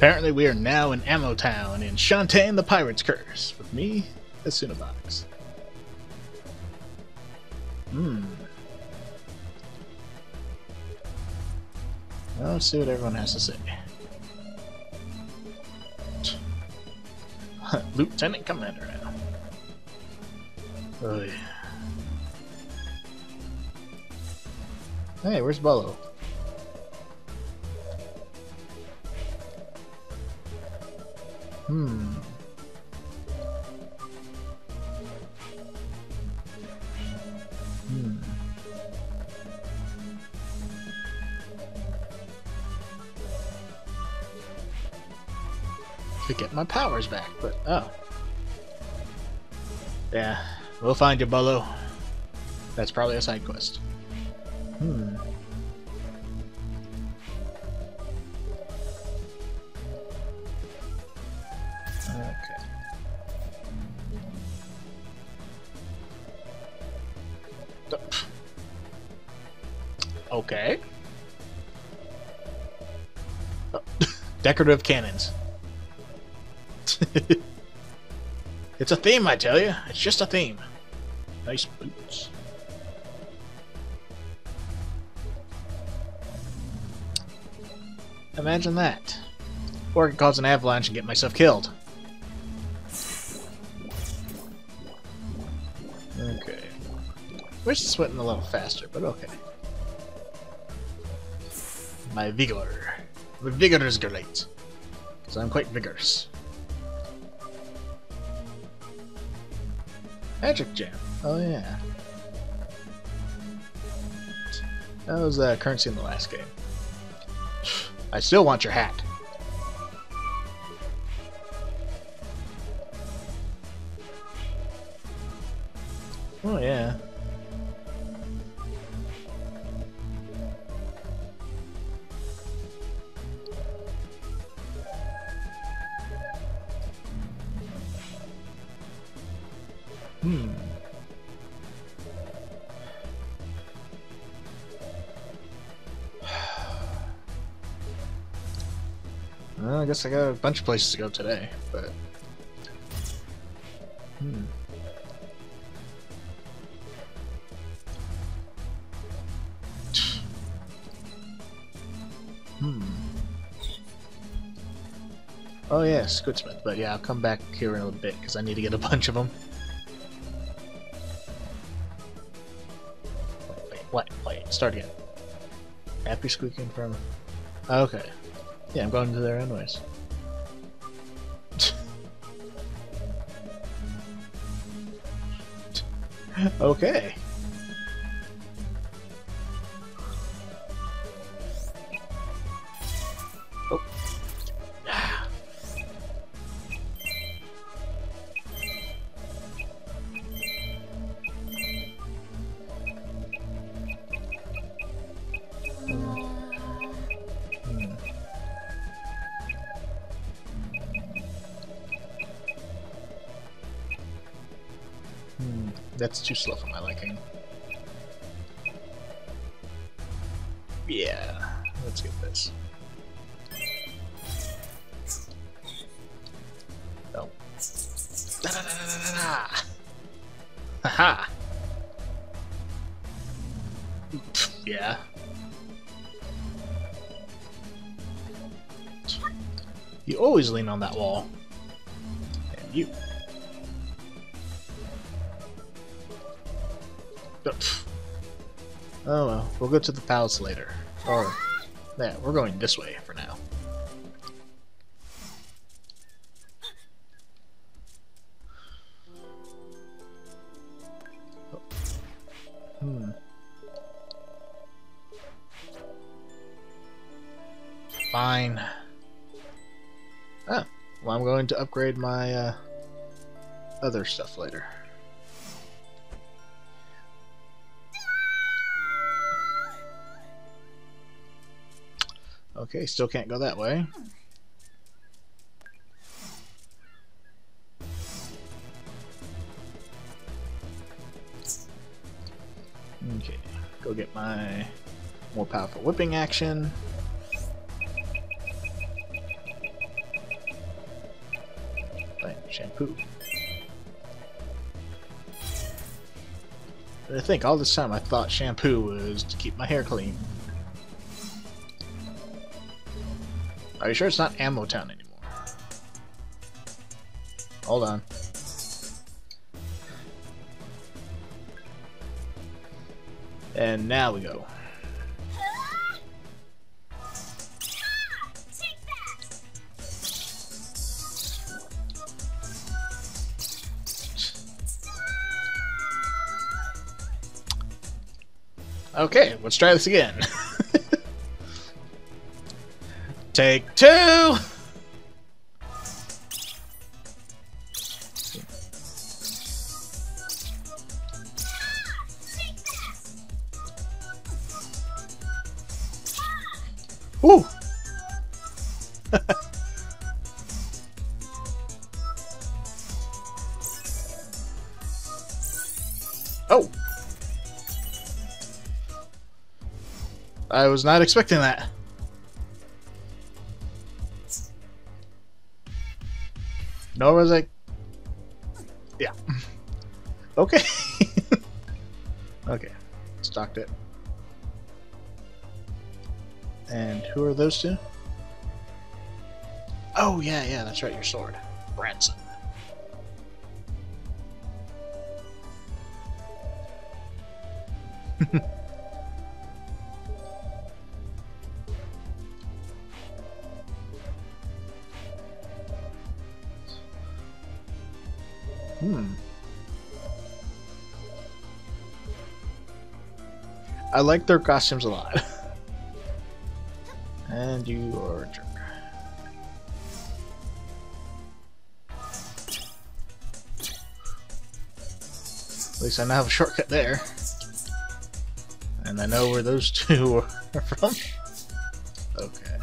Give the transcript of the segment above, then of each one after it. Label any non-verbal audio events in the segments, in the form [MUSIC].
Apparently, we are now in Ammo Town in Shantae the Pirate's Curse with me, Esunavox. Hmm. Well, let's see what everyone has to say. Lieutenant Commander now. Oh, yeah. Hey, where's Bolo? Hmm. To get my powers back, but oh. Yeah, we'll find you, Bolo. That's probably a side quest. Hmm. Okay. Okay. Oh, [LAUGHS] Decorative cannons. [LAUGHS] it's a theme, I tell you. It's just a theme. Nice boots. Imagine that. Or I could cause an avalanche and get myself killed. Wish this went a little faster, but okay. My vigor. My vigor is great. Because I'm quite vigorous. Magic Jam. Oh yeah. That was uh, currency in the last game. I still want your hat. Oh yeah. Hmm. [SIGHS] Well, I guess I got a bunch of places to go today, but... Hmm. [SIGHS] Hmm. Oh yes, Goodsmith, but yeah, I'll come back here in a bit, because I need to get a [LAUGHS] bunch of them. Start again. Happy squeaking from... Okay. Yeah, I'm going to there anyways. [LAUGHS] okay. That's too slow for my liking. Yeah, let's get this. Oh. Da da da da da da! Haha! Yeah. You always lean on that wall. And you. Oh. Well, we'll go to the palace later. Or, yeah, we're going this way for now. Oh. Hmm. Fine. Ah, well, I'm going to upgrade my uh, other stuff later. Okay, still can't go that way. Okay, go get my more powerful whipping action. Shampoo. I think all this time I thought shampoo was to keep my hair clean. Are you sure it's not Ammo Town anymore? Hold on. And now we go. Okay, let's try this again. [LAUGHS] Take two! Woo! [LAUGHS] oh! I was not expecting that. Was I... Yeah. Okay. [LAUGHS] okay. Stocked it. And who are those two? Oh, yeah, yeah, that's right, your sword. Branson. [LAUGHS] I like their costumes a lot. [LAUGHS] and you are a jerk. At least I now have a shortcut there. And I know where those [LAUGHS] two are from. Okay.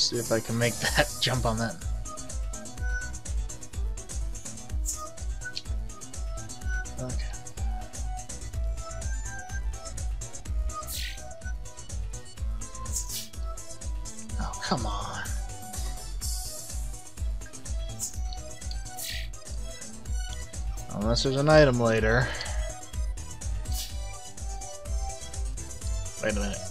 Let's see if I can make [LAUGHS] that jump on that. Okay. Oh, come on. Unless there's an item later. Wait a minute.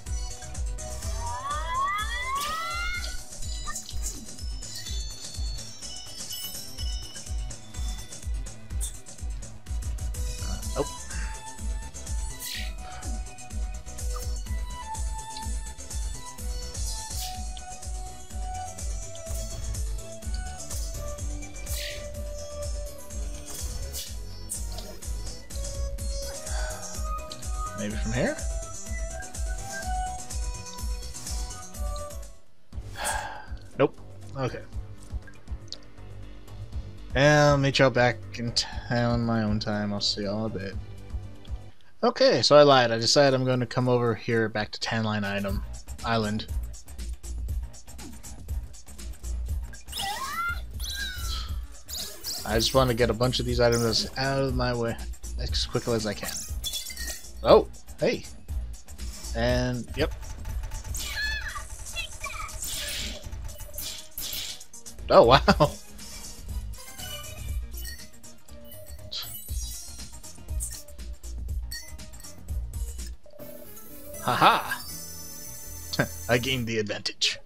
Maybe from here? Nope. Okay. And I'll meet y'all back in town my own time. I'll see y'all a bit. Okay, so I lied. I decided I'm going to come over here back to Tan Line Item Island. I just want to get a bunch of these items out of my way as quickly as I can. Oh, hey. And, yep. Oh, wow. Haha! [LAUGHS] I gained the advantage.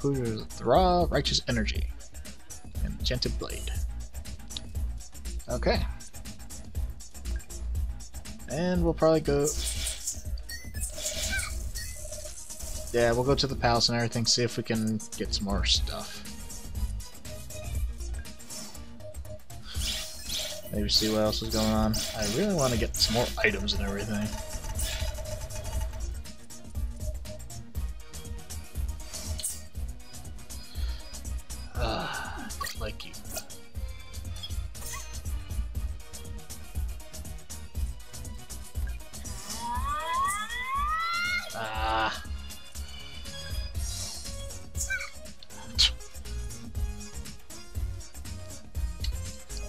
Thra, Righteous Energy, and Enchanted Blade. Okay. And we'll probably go. Yeah, we'll go to the palace and everything, see if we can get some more stuff. Maybe see what else is going on. I really want to get some more items and everything. Ah, like you.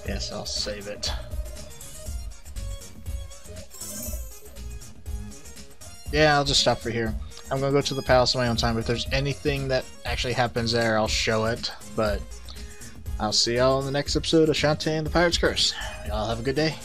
Yes, I'll save it. Yeah, I'll just stop for here. I'm gonna go to the palace on my own time. If there's anything that actually happens there, I'll show it. But I'll see y'all in the next episode of Shantae and the Pirate's Curse. Y'all have a good day.